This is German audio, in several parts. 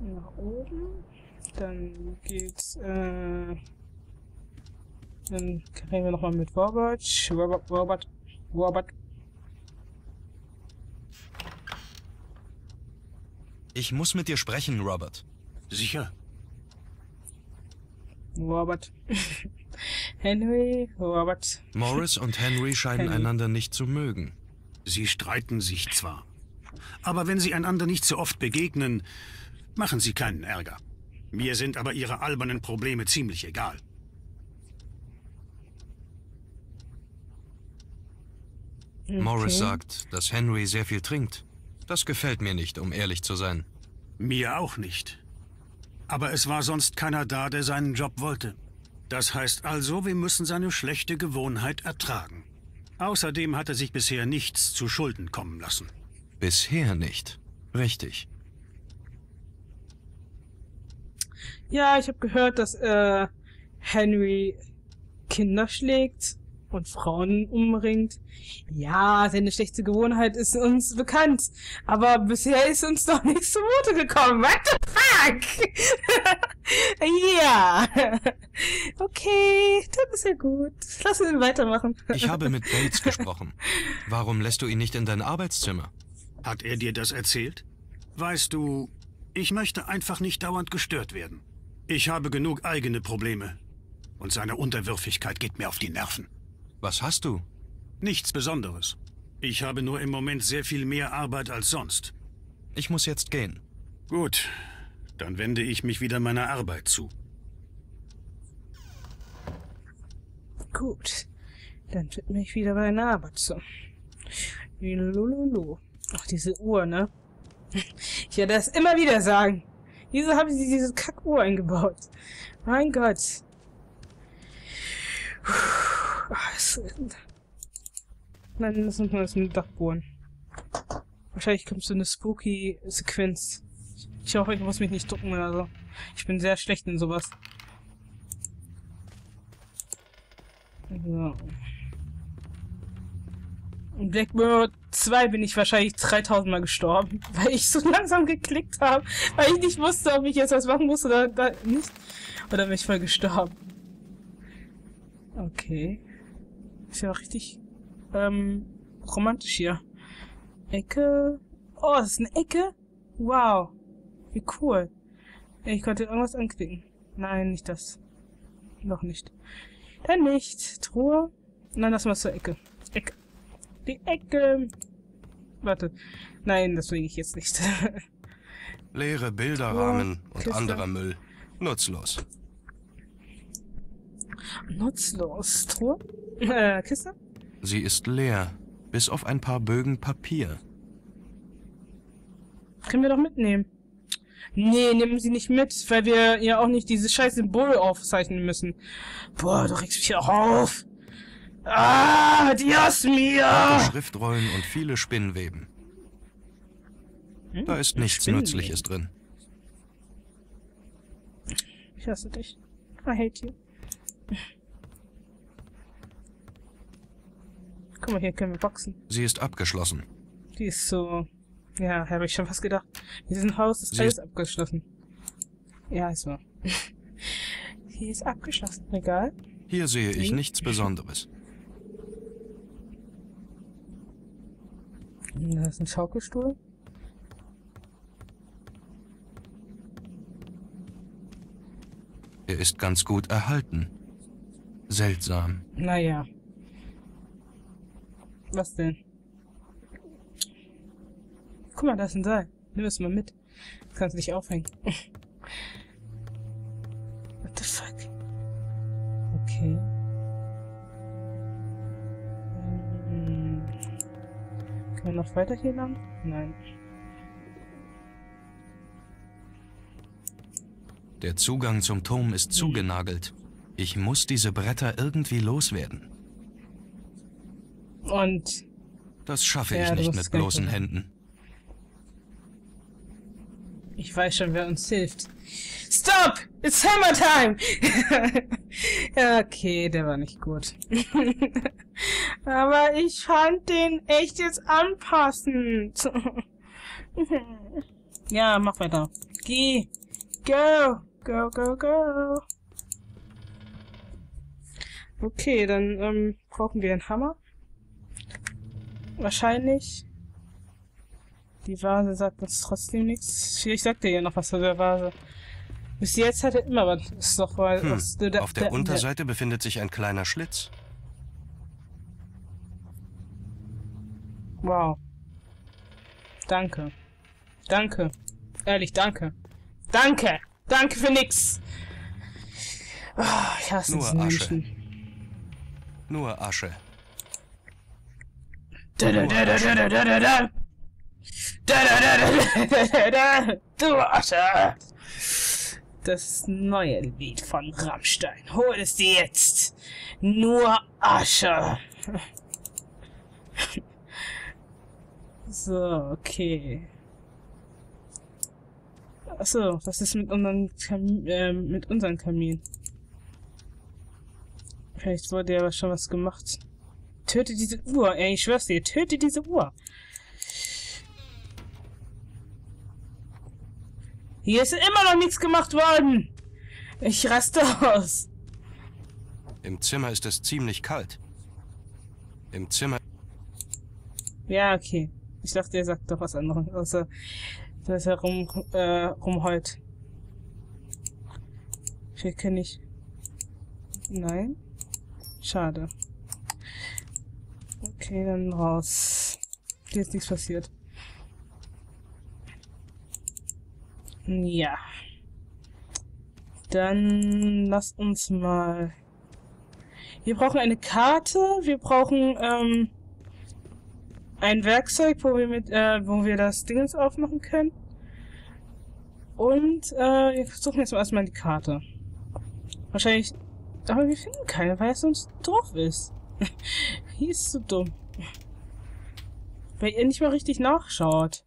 nach oben. Dann geht's, äh, dann reden wir nochmal mit Robert. Robert, Robert, Robert. Ich muss mit dir sprechen, Robert. Sicher? Robert. Henry, Robert. Morris und Henry scheinen Henry. einander nicht zu mögen. Sie streiten sich zwar. Aber wenn sie einander nicht so oft begegnen, machen sie keinen Ärger. Mir sind aber ihre albernen Probleme ziemlich egal. Morris Okay. sagt, dass Henry sehr viel trinkt. Das gefällt mir nicht, um ehrlich zu sein. Mir auch nicht. Aber es war sonst keiner da, der seinen Job wollte. Das heißt also, wir müssen seine schlechte Gewohnheit ertragen. Außerdem hat er sich bisher nichts zu Schulden kommen lassen. Bisher nicht. Richtig. Ja, ich habe gehört, dass äh, Henry Kinder schlägt und Frauen umbringt. Ja, seine schlechte Gewohnheit ist uns bekannt. Aber bisher ist uns noch nichts zumute gekommen. What the fuck? ja. Okay, das ist ja gut. Lass uns weitermachen. Ich habe mit Bates gesprochen. Warum lässt du ihn nicht in dein Arbeitszimmer? Hat er dir das erzählt? Weißt du, ich möchte einfach nicht dauernd gestört werden. Ich habe genug eigene Probleme. Und seine Unterwürfigkeit geht mir auf die Nerven. Was hast du? Nichts Besonderes. Ich habe nur im Moment sehr viel mehr Arbeit als sonst. Ich muss jetzt gehen. Gut, dann wende ich mich wieder meiner Arbeit zu. Gut. Dann widme ich wieder bei der Arbeit zu. Lululu. Ach, diese Uhr, ne? Ich werde das immer wieder sagen. Wieso haben sie diese Kackuhr eingebaut? Mein Gott. Puh, ah, Nein, das ist nur das mit Dachbohren. Wahrscheinlich kommt so eine spooky Sequenz. Ich hoffe, ich muss mich nicht ducken oder so. Ich bin sehr schlecht in sowas. So. In Black Mirror 2 bin ich wahrscheinlich 3000 Mal gestorben, weil ich so langsam geklickt habe, weil ich nicht wusste, ob ich jetzt was machen muss oder nicht. Oder bin ich voll gestorben. Okay. Ist ja auch richtig ähm, romantisch hier. Ecke. Oh, das ist eine Ecke? Wow. Wie cool. Ich konnte irgendwas anklicken. Nein, nicht das. Noch nicht. Dann nicht. Truhe. Nein, das mal zur Ecke. Die Ecke. Warte. Nein, das will ich jetzt nicht. Leere Bilderrahmen Ja, und anderer Müll. Nutzlos. Nutzlos. Truhe. Äh, Kiste? Sie ist leer, bis auf ein paar Bögen Papier. Können wir doch mitnehmen. Nee, nehmen sie nicht mit, weil wir ja auch nicht dieses scheiß Symbol aufzeichnen müssen. Boah, du regst mich auch auf. Ah, Mio! Alte Schriftrollen und viele Spinnweben. Hm? Da ist nichts. Nützliches drin. Ich hasse dich. I hate you. Guck mal, hier können wir boxen. Sie ist abgeschlossen. Die ist so... Ja, habe ich schon fast gedacht. In diesem Haus ist Sie alles ist- abgeschlossen. Ja, ist wahr. Hier ist abgeschlossen. Egal. Hier sehe ich Hm? nichts Besonderes. Da ist ein Schaukelstuhl. Er ist ganz gut erhalten. Seltsam. Naja. Was denn? Guck mal, da ist ein Seil. Nimm es mal mit. Das kannst du nicht aufhängen. What the fuck? Okay. Können wir noch weiter hier lang? Nein. Der Zugang zum Turm ist zugenagelt. Ich muss diese Bretter irgendwie loswerden. Und Das schaffe Ja, ich nicht mit bloßen. Händen. Ich weiß schon, wer uns hilft. Stop! It's Hammer Time! okay, der war nicht gut. Aber ich fand den echt jetzt anpassend. ja, mach weiter. Geh. Go. Go, go, go. Okay, dann ähm, brauchen wir einen Hammer. Wahrscheinlich. Die Vase sagt uns trotzdem nichts. Ich sag dir ja noch was zu der Vase. Bis jetzt hat er immer was. Doch weil. Hm. was- der- Auf der der- Unterseite befindet sich ein kleiner Schlitz. Wow. Danke. Danke. Ehrlich, danke. Danke. Danke für nix. Ah, ich hasse Nur diese Asche. Menschen. Nur Asche. Da, da, da, da, da, da, da, da, da. Da, da. Du Asche. Das neue Lied von Rammstein. Hol es dir jetzt. Nur Asche. So, okay. Achso, was ist mit unseren Kamin, äh, mit unseren Kamin? Vielleicht wurde ja schon was gemacht. Töte diese Uhr, ey, ich schwör's dir, töte diese Uhr. Hier ist immer noch nichts gemacht worden. Ich raste aus. Im Zimmer ist es ziemlich kalt. Im Zimmer Ja, okay. Ich dachte, er sagt doch was anderes, außer dass er rum, äh, rumheult. Vielleicht kann ich... Nein? Schade. Okay, dann raus. Hier ist nichts passiert. Ja. Dann lasst uns mal... Wir brauchen eine Karte, wir brauchen, ähm ein Werkzeug, wo wir mit, äh, wo wir das Dingens aufmachen können. Und äh, wir suchen jetzt mal erstmal die Karte. Wahrscheinlich. Aber wir finden keine, weil es sonst doof ist. Hier ist so dumm. Weil ihr nicht mal richtig nachschaut.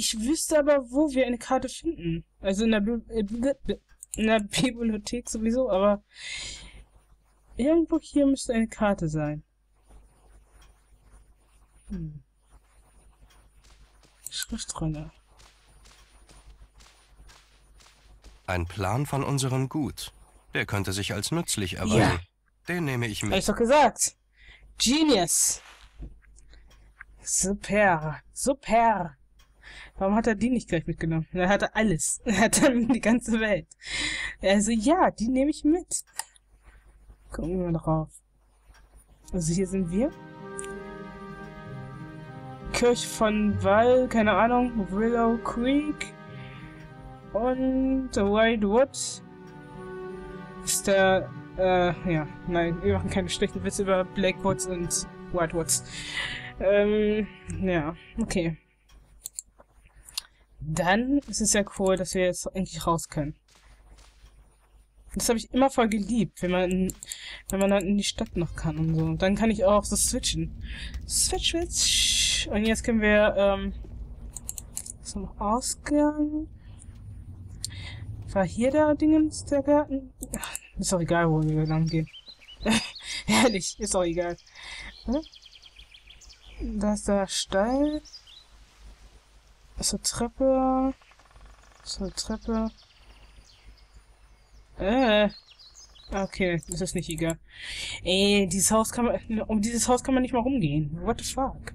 Ich wüsste aber, wo wir eine Karte finden. Also in der, Bi äh, in der Bibliothek sowieso, aber irgendwo hier müsste eine Karte sein. Hm. Schriftrolle. ein Plan von unserem Gut. Der könnte sich als nützlich erweisen. Ja. Den nehme ich Hab ich mit. doch gesagt. Genius. Super. Super. Warum hat er die nicht gleich mitgenommen? Er hatte alles. Er hatte die ganze Welt. Also ja, die nehme ich mit. Gucken wir mal drauf. Also hier sind wir. Kirch von Wall, keine Ahnung, Willow Creek und The White Wood ist der, äh, ja, nein, wir machen keine schlechten Witze über Blackwoods und Whitewoods. Ähm, ja, okay. Dann ist es ja cool, dass wir jetzt endlich raus können. Das habe ich immer voll geliebt, wenn man, wenn man dann in die Stadt noch kann und so. Dann kann ich auch so switchen. Switch, switch. Und jetzt können wir, ähm, zum Ausgang. War hier der Dingens, der Garten? Ach, ist doch egal, wo wir lang gehen. Ehrlich, ist doch egal. Hm? Da ist der Stall. Ist eine Treppe. Ist eine Treppe. Äh. Okay, das ist nicht egal. Ey, dieses Haus kann man, um dieses Haus kann man nicht mal rumgehen. What the fuck?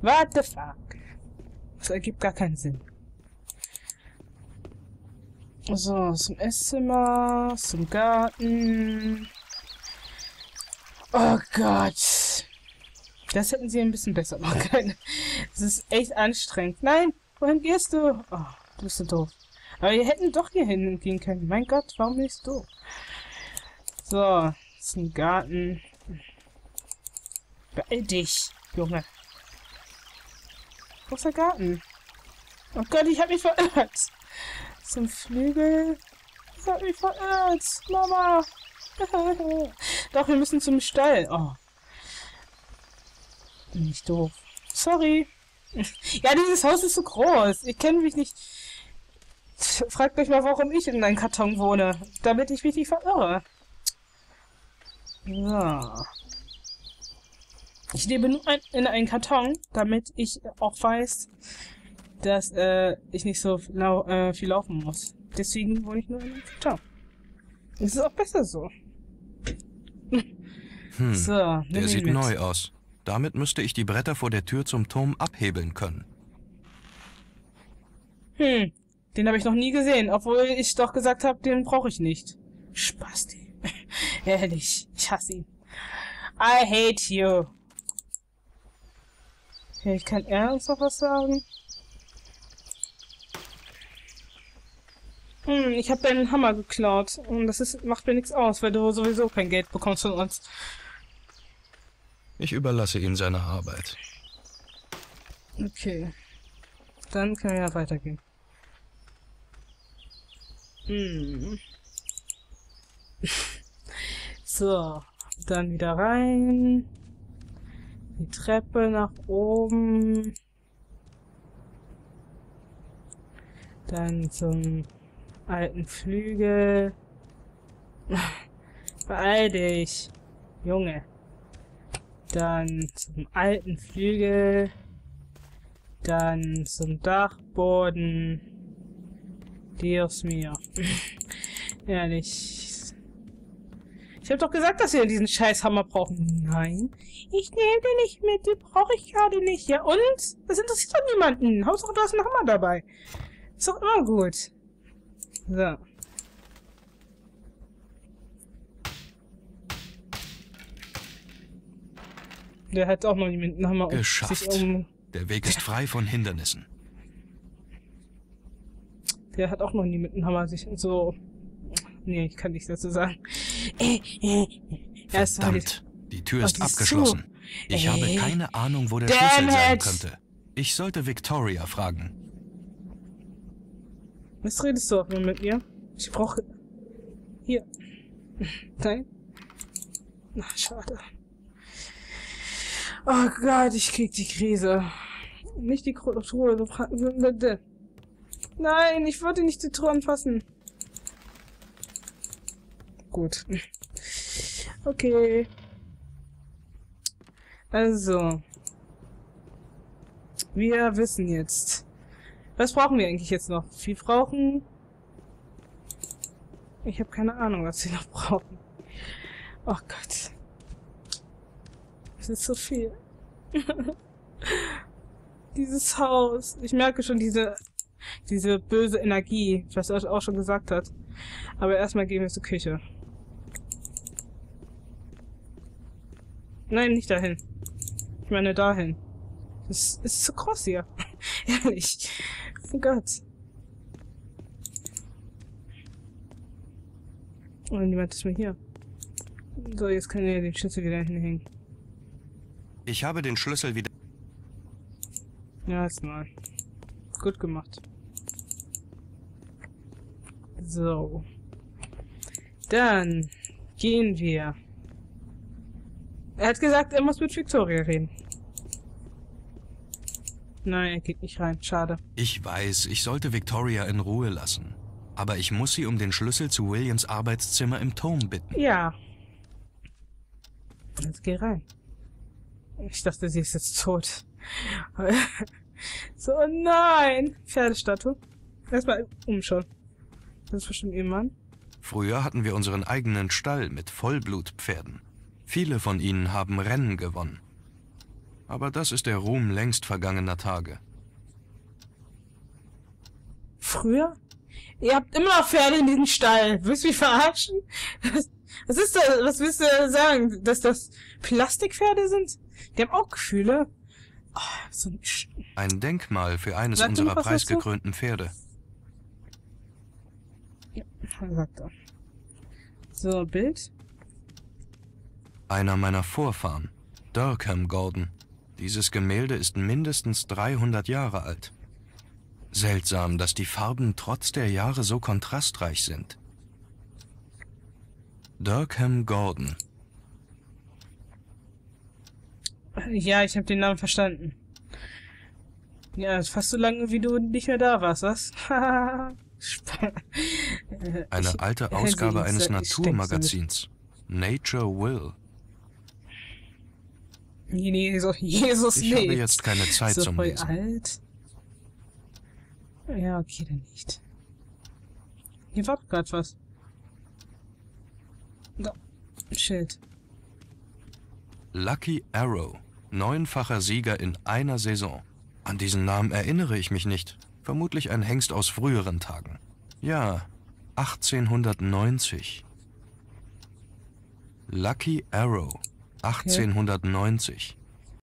What the fuck? Das ergibt gar keinen Sinn. So, zum Esszimmer, zum Garten. Oh Gott. Das hätten sie ein bisschen besser machen können. Das ist echt anstrengend. Nein, wohin gehst du? Oh, du bist so doof. Aber wir hätten doch hier hingehen können. Mein Gott, warum bin ich so? So, zum Garten. Beeil dich, Junge. Ist der Garten? Oh Gott, ich hab mich verirrt. Zum Flügel. Ich hab mich verirrt. Mama. Doch, wir müssen zum Stall. Oh. Bin ich doof. Sorry. Ja, dieses Haus ist so groß. Ich kenne mich nicht. Fragt euch mal, warum ich in einem Karton wohne. Damit ich mich nicht verirre. So. Ich lebe nur ein, in einem Karton, damit ich auch weiß, dass äh, ich nicht so lau äh, viel laufen muss. Deswegen wohne ich nur in einem Town. Das ist auch besser so. Hm, So, der sieht neu aus. Damit müsste ich die Bretter vor der Tür zum Turm abhebeln können. Hm, den habe ich noch nie gesehen, obwohl ich doch gesagt habe, den brauche ich nicht. Spasti. Ehrlich, ich hasse ihn. I hate you. Okay, kann er uns noch was sagen? Hm, ich habe deinen Hammer geklaut. Und das ist, macht mir nichts aus, weil du sowieso kein Geld bekommst von uns. Ich überlasse ihm seine Arbeit. Okay. Dann können wir ja weitergehen. Hm. So, dann wieder rein. Die Treppe nach oben. Dann zum alten Flügel. Beeil dich, Junge. Dann zum alten Flügel. Dann zum Dachboden. Dios mio. Ehrlich. Ich habe doch gesagt, dass wir diesen Scheißhammer brauchen. Nein. Ich nehme den nicht mit. Den brauche ich gerade nicht. Ja und? Das interessiert doch niemanden. Hauptsache, du hast einen Hammer dabei. Ist doch immer gut. So. Der hat auch noch einem Hammer um- Geschafft. um Der Weg ist frei von Hindernissen. Der hat auch noch nie mit einem Hammer sich so. Nee, ich kann nichts dazu sagen. Äh, äh, er ist Verdammt, die Tür ist abgeschlossen. Ich habe Ey. keine Ahnung, wo der Damn Schlüssel sein könnte. Ich sollte Victoria fragen. Was redest du auch nur mit mir? Ich brauche. Hier. Nein? Ach, schade. Oh Gott, ich krieg die Krise. Nicht die Kro- Truhe. fra- Nein, ich wollte nicht die Truhe anfassen. Gut. Okay. Also. Wir wissen jetzt. Was brauchen wir eigentlich jetzt noch? Wir brauchen... Ich habe keine Ahnung, was wir noch brauchen. Oh Gott. Es ist so viel. Dieses Haus. Ich merke schon diese, diese böse Energie, was er auch schon gesagt hat. Aber erstmal gehen wir zur Küche. Nein, nicht dahin. Ich meine dahin. Das ist zu groß hier. Ehrlich. Oh Gott. Oh, niemand ist mehr hier. So, jetzt können wir den Schlüssel wieder hinhängen. Ich habe den Schlüssel wieder. Ja, ist mal. Gut gemacht. So. Dann gehen wir. Er hat gesagt, er muss mit Victoria reden. Nein, er geht nicht rein. Schade. Ich weiß, ich sollte Victoria in Ruhe lassen. Aber ich muss sie um den Schlüssel zu Williams Arbeitszimmer im Turm bitten. Ja. Jetzt geh rein. Ich dachte, sie ist jetzt tot. so, oh nein! Pferdestatue. Erstmal umschauen. Das ist bestimmt ihr Mann. Früher hatten wir unseren eigenen Stall mit Vollblutpferden. Viele von ihnen haben Rennen gewonnen. Aber das ist der Ruhm längst vergangener Tage. Früher? Ihr habt immer noch Pferde in diesem Stall. Willst du mich verarschen? Was, was ist das? Was willst du sagen? Dass das Plastikpferde sind? Die haben auch Gefühle. Oh, so ein Ein Denkmal für eines Sag doch unserer preisgekrönten Pferde. sagt er. So, Bild. Einer meiner Vorfahren, Durkham Gordon. Dieses Gemälde ist mindestens 300 Jahre alt. Seltsam, dass die Farben trotz der Jahre so kontrastreich sind. Durkham Gordon. Ja, ich habe den Namen verstanden. Ja, fast so lange, wie du nicht mehr da warst, was? Äh, Eine alte Ausgabe eines ich Naturmagazins. Nature Will. So, Jesus, Ich habe jetzt keine Zeit so zum voll Lesen. alt. Ja, okay, dann nicht. Hier war gerade was. Da. Schild. Lucky Arrow. Neunfacher Sieger in einer Saison. An diesen Namen erinnere ich mich nicht. Vermutlich ein Hengst aus früheren Tagen. Ja, 1890. Lucky Arrow. 1890.